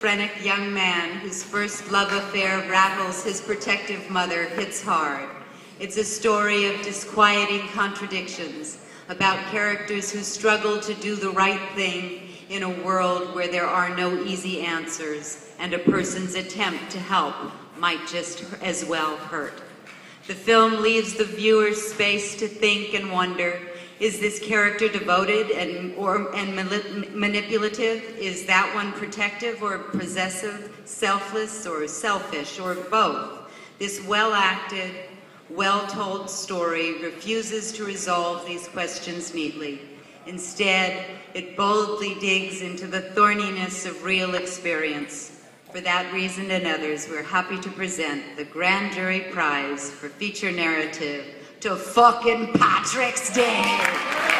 schizophrenic young man whose first love affair rattles his protective mother hits hard. It's a story of disquieting contradictions about characters who struggle to do the right thing in a world where there are no easy answers and a person's attempt to help might just as well hurt. The film leaves the viewer space to think and wonder is this character devoted and, or, and manipulative? Is that one protective or possessive, selfless or selfish, or both? This well acted, well told story refuses to resolve these questions neatly. Instead, it boldly digs into the thorniness of real experience. For that reason and others, we're happy to present the Grand Jury Prize for Feature Narrative to fucking Patrick's Day.